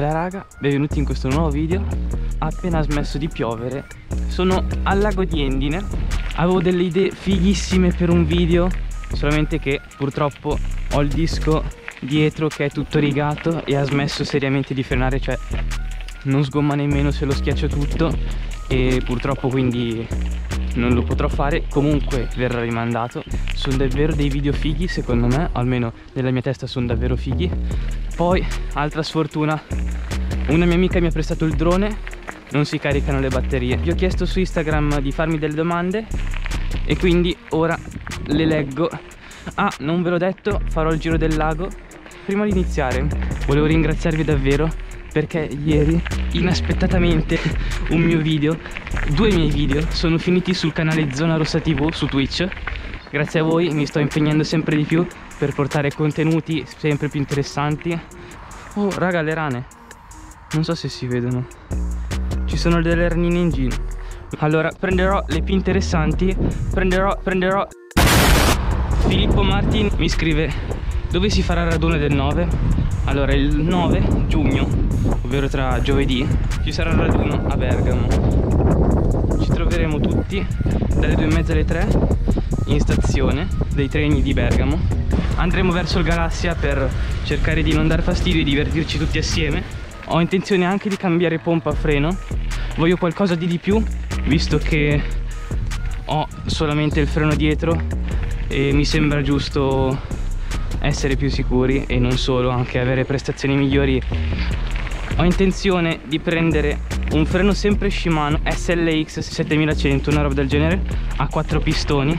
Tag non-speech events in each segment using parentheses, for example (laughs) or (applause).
Bella raga, benvenuti in questo nuovo video. Appena smesso di piovere. Sono al lago di Endine Avevo delle idee fighissime per un video Solamente che purtroppo ho il disco dietro che è tutto rigato E ha smesso seriamente di frenare Cioè non sgomma nemmeno se lo schiaccio tutto. E purtroppo quindi non lo potrò fare comunque verrà rimandato. Sono davvero dei video fighi secondo me almeno nella mia testa sono davvero fighi. Poi altra sfortuna una mia amica mi ha prestato il drone non si caricano le batterie. Gli ho chiesto su Instagram di farmi delle domande e quindi ora le leggo. Ah non ve l'ho detto farò il giro del lago. Prima di iniziare volevo ringraziarvi davvero perché ieri inaspettatamente un mio video due miei video sono finiti sul canale Zona Rossa TV su Twitch. Grazie a voi mi sto impegnando sempre di più per portare contenuti sempre più interessanti. Oh raga le rane. Non so se si vedono. Ci sono delle ranine in giro. Allora prenderò le più interessanti. Prenderò prenderò. Filippo Martin mi scrive dove si farà il radone del 9 allora il 9 giugno ovvero tra giovedì ci sarà il raduno a Bergamo. Ci troveremo tutti dalle 2 e mezza alle 3 in stazione dei treni di Bergamo. Andremo verso il Galassia per cercare di non dar fastidio e divertirci tutti assieme. Ho intenzione anche di cambiare pompa a freno. Voglio qualcosa di di più visto che ho solamente il freno dietro e mi sembra giusto essere più sicuri e non solo anche avere prestazioni migliori. Ho intenzione di prendere un freno sempre Shimano SLX 7100 una roba del genere a 4 pistoni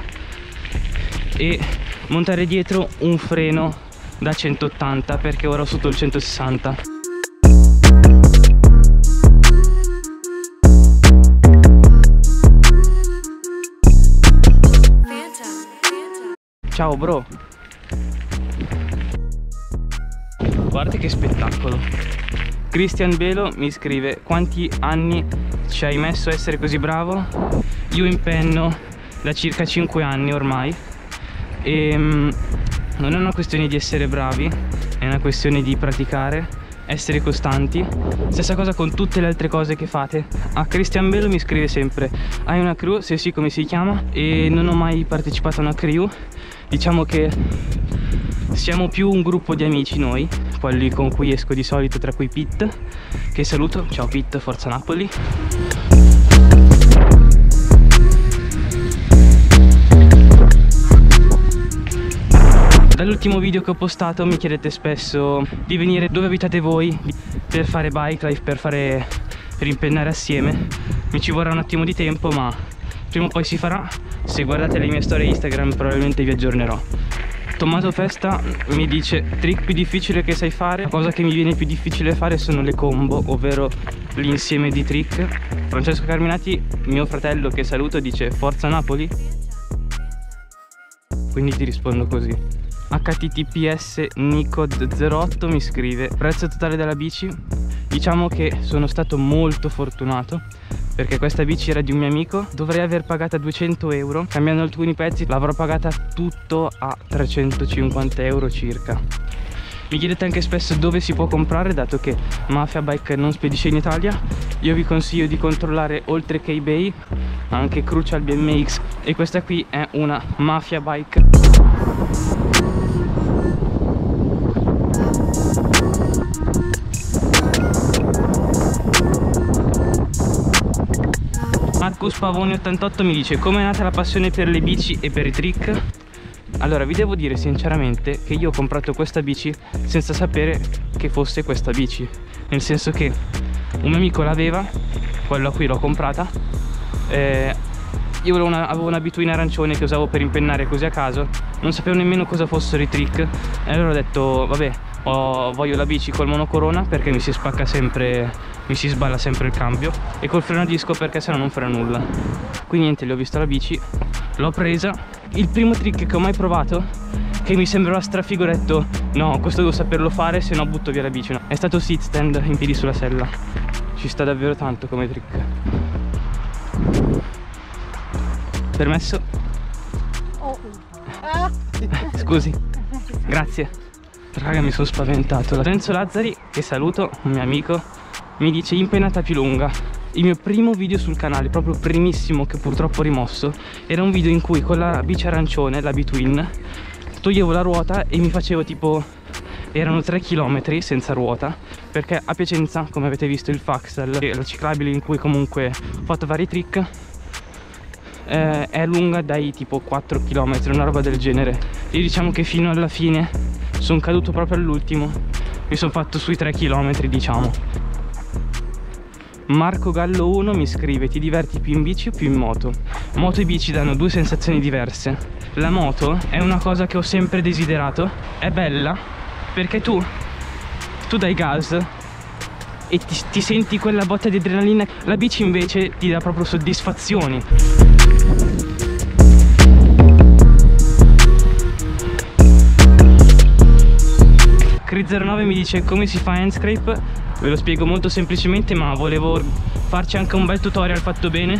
e montare dietro un freno da 180 perché ora ho sotto il 160 Ciao bro Guarda che spettacolo. Christian Belo mi scrive Quanti anni ci hai messo a essere così bravo? Io impenno da circa 5 anni ormai. E um, non è una questione di essere bravi È una questione di praticare essere costanti. Stessa cosa con tutte le altre cose che fate. A Christian Bello mi scrive sempre hai una crew? se sì come si chiama. E non ho mai partecipato a una crew. Diciamo che siamo più un gruppo di amici noi quelli con cui esco di solito tra cui Pit che saluto. Ciao Pit forza Napoli dall'ultimo video che ho postato mi chiedete spesso di venire dove abitate voi per fare bike life per fare per impennare assieme. Mi ci vorrà un attimo di tempo ma prima o poi si farà. Se guardate le mie storie Instagram probabilmente vi aggiornerò. Tommaso Festa mi dice trick più difficile che sai fare la cosa che mi viene più difficile fare sono le combo ovvero l'insieme di trick. Francesco Carminati mio fratello che saluto dice forza Napoli quindi ti rispondo così https nicod08 mi scrive prezzo totale della bici? Diciamo che sono stato molto fortunato perché questa bici era di un mio amico. Dovrei aver pagata 200 euro. Cambiando alcuni pezzi l'avrò pagata tutto a 350 euro circa. Mi chiedete anche spesso dove si può comprare dato che Mafia Bike non spedisce in Italia. Io vi consiglio di controllare oltre che ebay anche Crucial BMX e questa qui è una Mafia Bike Marcus Pavoni 88 mi dice come è nata la passione per le bici e per i trick? Allora vi devo dire sinceramente che io ho comprato questa bici senza sapere che fosse questa bici Nel senso che un mio amico l'aveva, quello a cui l'ho comprata eh, Io avevo una, avevo una arancione che usavo per impennare così a caso Non sapevo nemmeno cosa fossero i trick E allora ho detto vabbè ho, voglio la bici col monocorona perché mi si spacca sempre mi si sballa sempre il cambio. E col freno a disco perché sennò non frena nulla. Quindi niente gli ho visto la bici l'ho presa. Il primo trick che ho mai provato che mi sembrava strafigo ho detto no questo devo saperlo fare se no butto via la bici no. è stato sit stand in piedi sulla sella. Ci sta davvero tanto come trick. Permesso? Oh. (laughs) scusi. Grazie Raga mi sono spaventato. Lorenzo Lazzari, che saluto, un mio amico Mi dice impennata più lunga Il mio primo video sul canale, proprio primissimo Che purtroppo ho rimosso Era un video in cui con la bici arancione, la B-Twin Toglievo la ruota e mi facevo tipo erano 3 km senza ruota perché a Piacenza come avete visto il Faxel la ciclabile in cui comunque ho fatto vari trick eh, è lunga dai tipo 4 km una roba del genere. Io diciamo che fino alla fine sono caduto proprio all'ultimo. Mi sono fatto sui 3 km diciamo. Marco Gallo 1 mi scrive ti diverti più in bici o più in moto? Moto e bici danno due sensazioni diverse. La moto è una cosa che ho sempre desiderato. È bella perché tu Tu dai gas e ti, ti senti quella botta di adrenalina. La bici invece ti dà proprio soddisfazioni Cri09 mi dice come si fa handscrape. Ve lo spiego molto semplicemente ma volevo farci anche un bel tutorial fatto bene.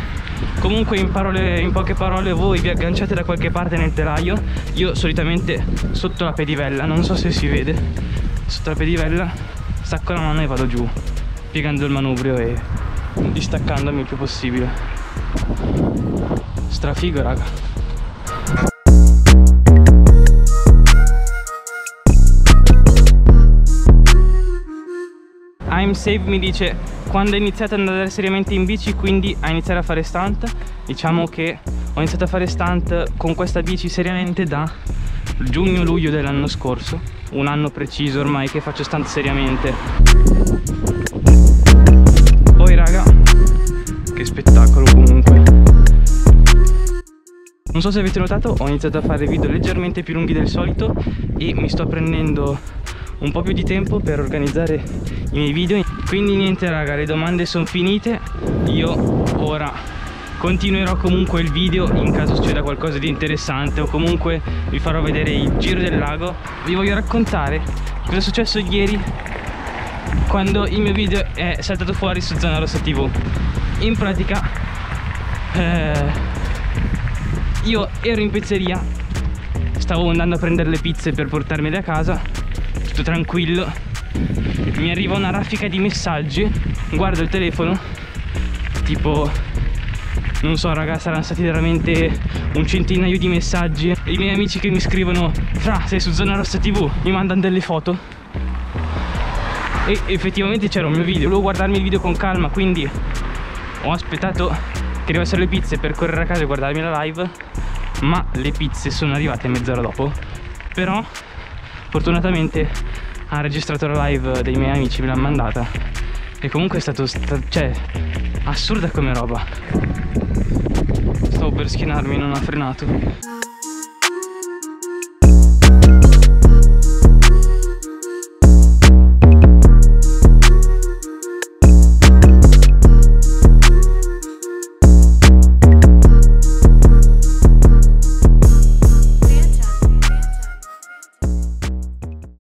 Comunque in, parole, in poche parole voi vi agganciate da qualche parte nel telaio. Io solitamente sotto la pedivella, non so se si vede. Sotto la pedivella stacco la mano e vado giù Piegando il manubrio e distaccandomi il più possibile. Strafigo raga Save mi dice quando hai iniziato ad andare seriamente in bici quindi a iniziare a fare stunt? Diciamo che ho iniziato a fare stunt con questa bici seriamente da giugno-luglio dell'anno scorso un anno preciso ormai che faccio stunt seriamente. Poi raga che spettacolo comunque. Non so se avete notato ho iniziato a fare video leggermente più lunghi del solito e mi sto prendendo un po' più di tempo per organizzare i miei video. Quindi niente raga le domande sono finite. Io ora continuerò comunque il video in caso succeda qualcosa di interessante o comunque vi farò vedere il giro del lago. Vi voglio raccontare cosa è successo ieri quando il mio video è saltato fuori su Zona Rossa TV in pratica eh, io ero in pizzeria stavo andando a prendere le pizze per portarmele a casa tutto tranquillo. Mi arriva una raffica di messaggi. Guardo il telefono. Tipo non so raga saranno stati veramente un centinaio di messaggi. I miei amici che mi scrivono fra sei su zona rossa tv mi mandano delle foto. E effettivamente c'era un mio video. Volevo guardarmi il video con calma quindi ho aspettato che arrivassero le pizze per correre a casa e guardarmi la live. Ma le pizze sono arrivate mezz'ora dopo. Però fortunatamente ha registrato la live dei miei amici me l'ha mandata. E comunque è stato cioè assurda come roba. Stavo per schienarmi non ha frenato